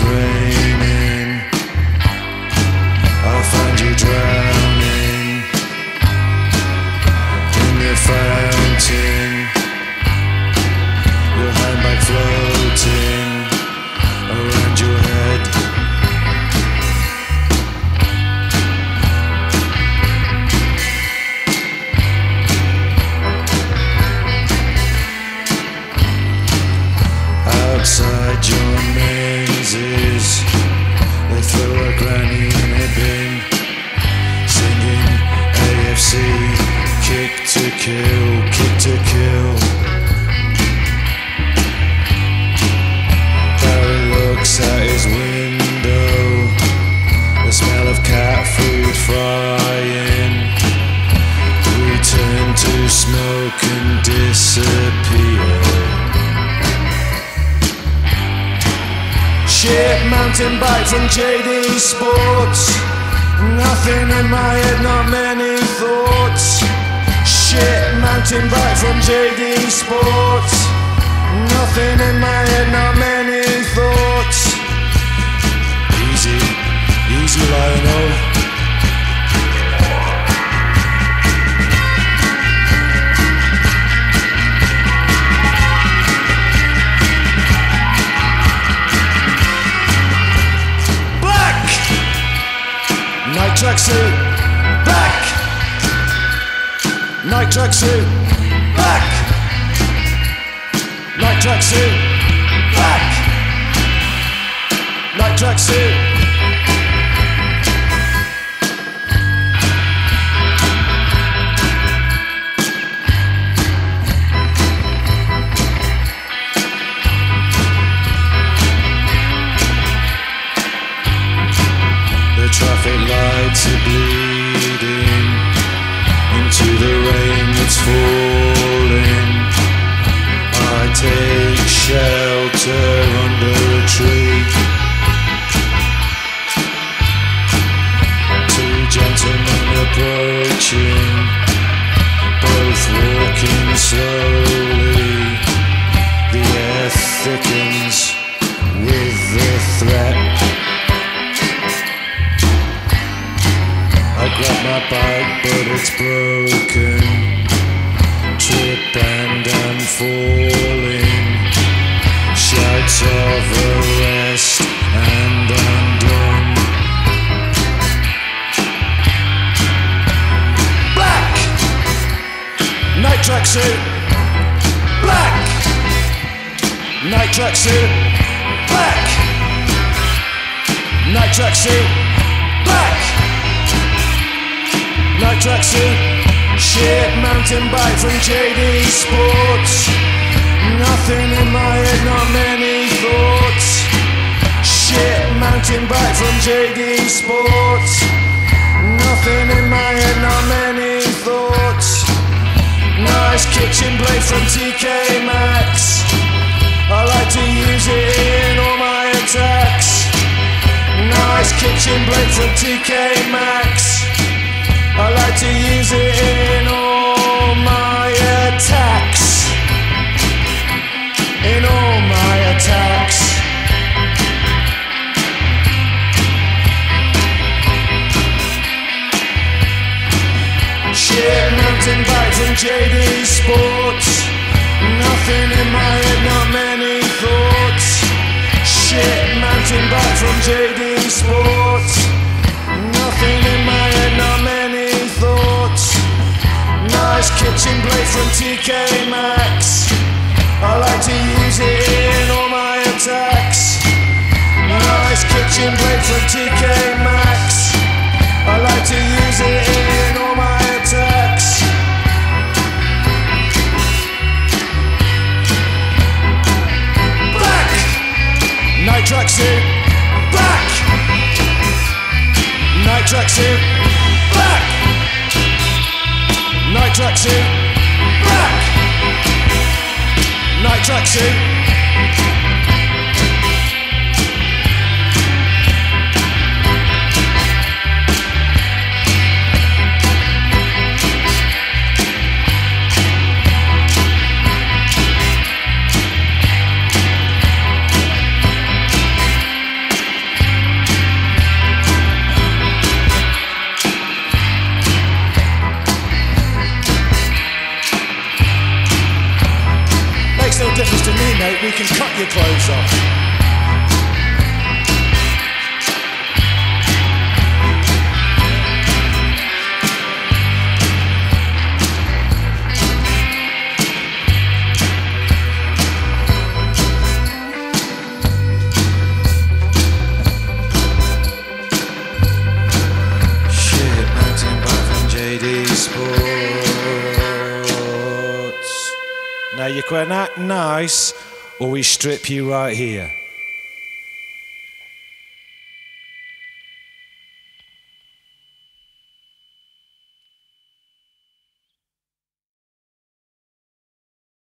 raining. I'll find you drowning. Fountain. You'll hide AFC, kick to kill, kick to kill. Barry looks at his window, the smell of cat food frying. We turn to smoke and disappear. Shit mountain bike from JD Sports. Nothing in my head, not many thoughts. Shit mountain bike from JD Sports. Nothing in my head, not many thoughts. Easy, easy Lionel. Oh, Nike tracksuit. Black! Nike tracksuit. Black! Nike tracksuit. Black! Nike tracksuit. Traffic lights are bleeding into the rain that's falling. I take shelter under a tree. Two gentlemen approaching, both walking slowly. Tracksuit! Black! Nike tracksuit! Black! Nike tracksuit! Black! Nike tracksuit, shit mountain bike from JD Sports. Nothing in my head, not many thoughts. Shit mountain bike from JD Sports. Nothing in my head, not many. Nice kitchen blade from TK Maxx. I like to use it in all my attacks. Nice kitchen blade from TK Maxx. I like to use it Mountain bike from JD Sports. Nothing in my head, not many thoughts. Shit mountain bike from JD Sports. Nothing in my head, not many thoughts. Nice kitchen blade from TK Maxx. I like to use it in all my attacks. Nice kitchen blade from TK Nike tracksuit. Black! Nike tracksuit. Black! Nike tracksuit. Black! Nike tracksuit. Mate, we can cut your clothes off. Sports. Now you're quite not nice, or we strip you right here.